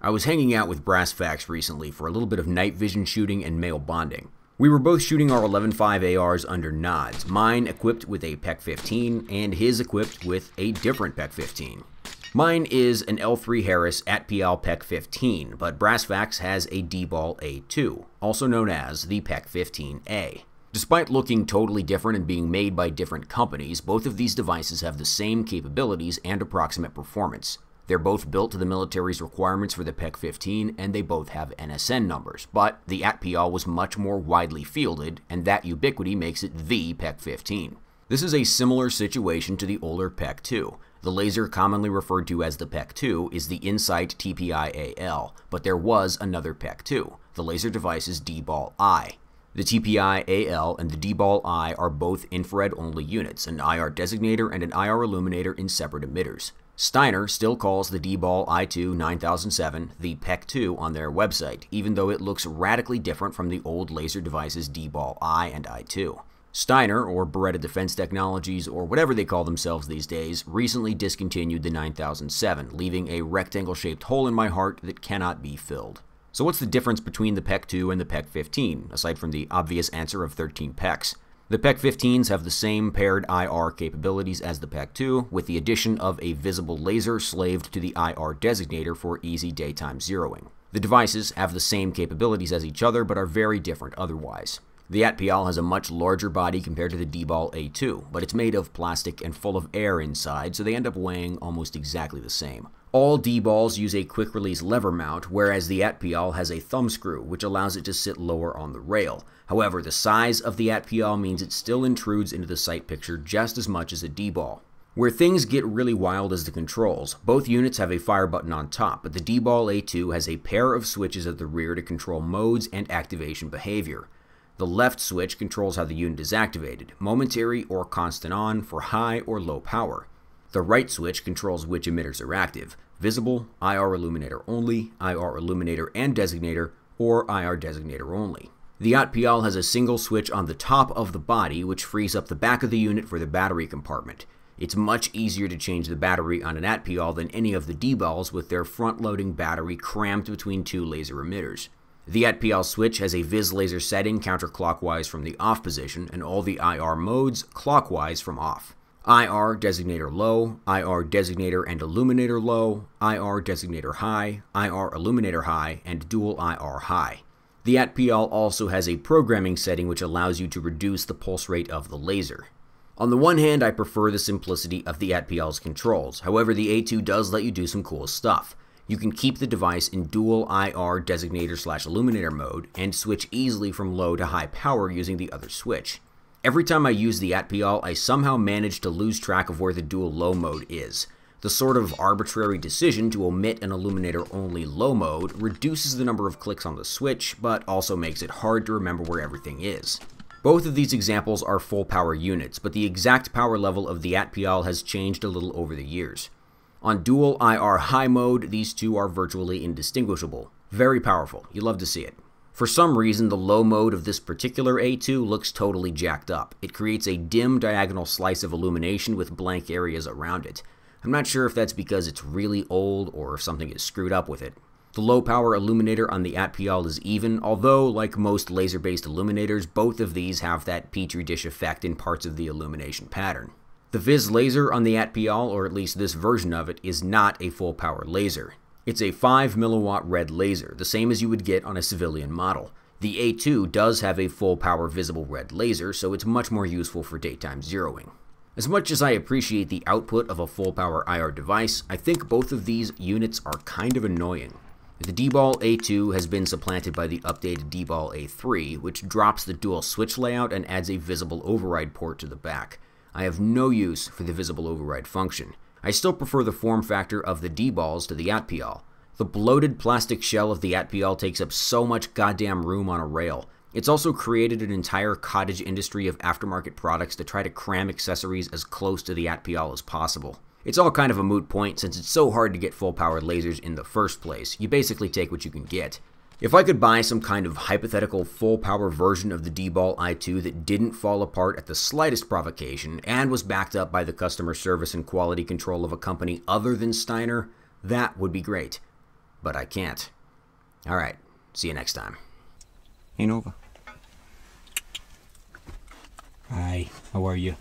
I was hanging out with Brass Brassfax recently for a little bit of night vision shooting and male bonding. We were both shooting our 11.5 ARs under nods, mine equipped with a PEQ 15 and his equipped with a different PEQ 15. Mine is an L3 Harris ATPIAL PEQ 15, but Brass Brassfax has a DBAL A2, also known as the PEQ 15A. Despite looking totally different and being made by different companies, both of these devices have the same capabilities and approximate performance. They're both built to the military's requirements for the PEQ 15, and they both have NSN numbers, but the ATPIAL was much more widely fielded, and that ubiquity makes it the PEQ 15. This is a similar situation to the older PEQ 2. The laser commonly referred to as the PEQ 2 is the Insight TPI-AL, but there was another PEQ 2. The laser device is DBAL I. The TPI-AL and the DBAL I are both infrared-only units, an IR designator and an IR illuminator in separate emitters. Steiner still calls the DBAL i2 9007 the PEQ 2 on their website, even though it looks radically different from the old laser devices DBAL I and i2. Steiner, or Beretta Defense Technologies, or whatever they call themselves these days, recently discontinued the 9007, leaving a rectangle-shaped hole in my heart that cannot be filled. So what's the difference between the PEQ 2 and the PEQ 15, aside from the obvious answer of 13 PEQs? The PEQ 15s have the same paired IR capabilities as the PEQ 2, with the addition of a visible laser slaved to the IR designator for easy daytime zeroing. The devices have the same capabilities as each other, but are very different otherwise. The ATPIAL has a much larger body compared to the DBAL A2, but it's made of plastic and full of air inside, so they end up weighing almost exactly the same. All DBALs use a quick release lever mount, whereas the ATPIAL has a thumb screw, which allows it to sit lower on the rail. However, the size of the ATPIAL means it still intrudes into the sight picture just as much as a DBAL. Where things get really wild is the controls. Both units have a fire button on top, but the DBAL A2 has a pair of switches at the rear to control modes and activation behavior. The left switch controls how the unit is activated, momentary or constant on for high or low power. The right switch controls which emitters are active, visible, IR illuminator only, IR illuminator and designator, or IR designator only. The ATPIAL has a single switch on the top of the body which frees up the back of the unit for the battery compartment. It's much easier to change the battery on an ATPIAL than any of the DBALs with their front-loading battery crammed between two laser emitters. The ATPIAL switch has a vis laser setting counterclockwise from the off position and all the IR modes clockwise from off. IR designator low, IR designator and illuminator low, IR designator high, IR illuminator high, and dual IR high. The ATPIAL also has a programming setting which allows you to reduce the pulse rate of the laser. On the one hand, I prefer the simplicity of the ATPIAL's controls, however the A2 does let you do some cool stuff. You can keep the device in dual IR designator slash illuminator mode and switch easily from low to high power using the other switch. Every time I use the ATPIAL, I somehow manage to lose track of where the dual low mode is. The sort of arbitrary decision to omit an illuminator only low mode reduces the number of clicks on the switch, but also makes it hard to remember where everything is. Both of these examples are full power units, but the exact power level of the ATPIAL has changed a little over the years. On dual IR high mode, these two are virtually indistinguishable. Very powerful, you love to see it. For some reason, the low mode of this particular A2 looks totally jacked up. It creates a dim diagonal slice of illumination with blank areas around it. I'm not sure if that's because it's really old or if something is screwed up with it. The low power illuminator on the ATPIAL is even, although, like most laser based illuminators, both of these have that petri dish effect in parts of the illumination pattern. The Viz laser on the ATPIAL, or at least this version of it, is not a full power laser. It's a 5 milliwatt red laser, the same as you would get on a civilian model. The A2 does have a full power visible red laser, so it's much more useful for daytime zeroing. As much as I appreciate the output of a full power IR device, I think both of these units are kind of annoying. The DBAL A2 has been supplanted by the updated DBAL A3, which drops the dual switch layout and adds a visible override port to the back. I have no use for the visible override function. I still prefer the form factor of the DBALs to the ATPIAL. The bloated plastic shell of the ATPIAL takes up so much goddamn room on a rail. It's also created an entire cottage industry of aftermarket products to try to cram accessories as close to the ATPIAL as possible. It's all kind of a moot point since it's so hard to get full powered lasers in the first place. You basically take what you can get. If I could buy some kind of hypothetical full power version of the DBAL i2 that didn't fall apart at the slightest provocation and was backed up by the customer service and quality control of a company other than Steiner, that would be great. but I can't. Alright, see you next time. Ain't over. Hi, how are you?